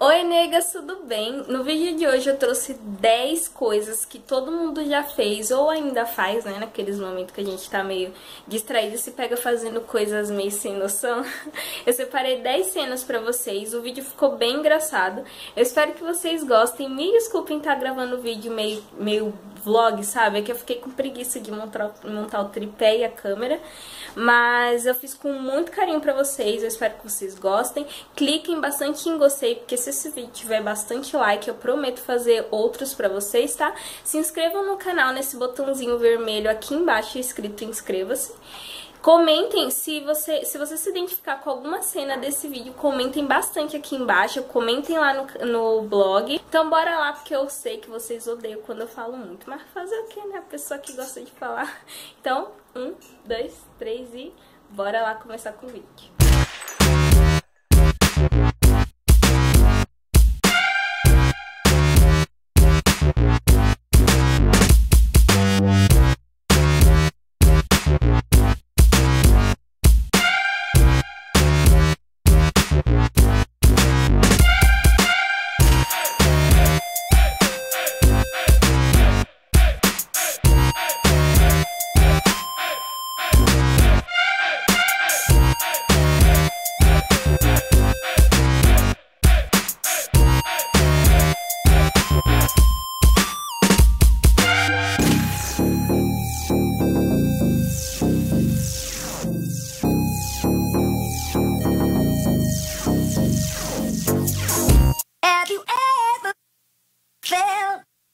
Oi, negas, tudo bem? No vídeo de hoje eu trouxe 10 coisas que todo mundo já fez ou ainda faz, né? Naqueles momentos que a gente tá meio distraído e se pega fazendo coisas meio sem noção. Eu separei 10 cenas pra vocês, o vídeo ficou bem engraçado. Eu espero que vocês gostem. Me desculpem estar tá gravando o vídeo meio, meio vlog, sabe? É que eu fiquei com preguiça de montar, montar o tripé e a câmera. Mas eu fiz com muito carinho pra vocês, eu espero que vocês gostem. Cliquem bastante em gostei, porque se esse vídeo tiver bastante like, eu prometo fazer outros pra vocês, tá? Se inscrevam no canal nesse botãozinho vermelho aqui embaixo escrito inscreva-se. Comentem se você, se você se identificar com alguma cena desse vídeo, comentem bastante aqui embaixo, comentem lá no, no blog. Então bora lá, porque eu sei que vocês odeiam quando eu falo muito. Mas fazer o que, né? A pessoa que gosta de falar. Então, um, dois, três e bora lá começar com o vídeo.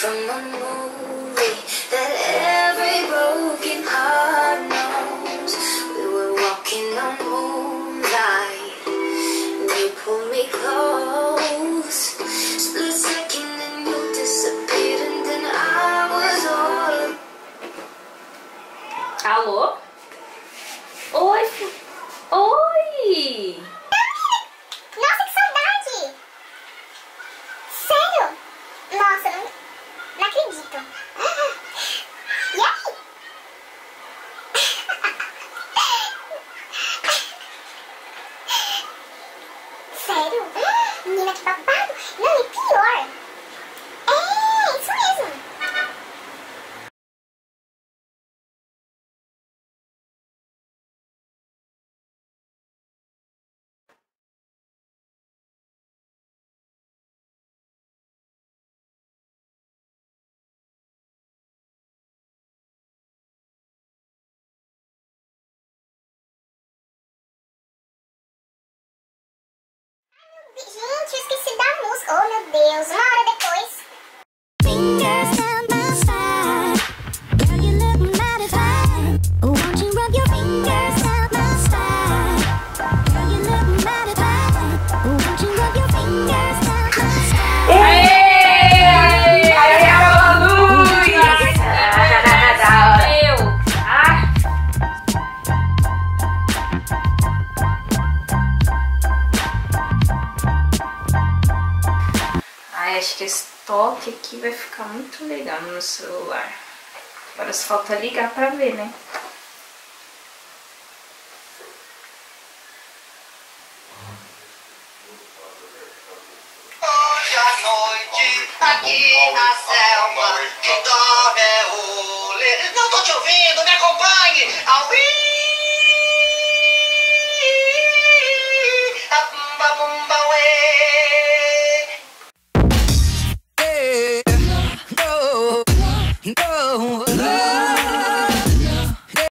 from a movie that every broken heart knows. We were walking on moonlight, and you pulled me close. Split second, then you disappeared, and then I was all. Alô? Oi! Oi! Oh, meu Deus. Uma hora depois. Toque aqui vai ficar muito legal no celular. Agora só falta ligar pra ver, né? Hoje à noite, aqui na selva, quem dorme é o. Não tô te ouvindo, me acompanhe!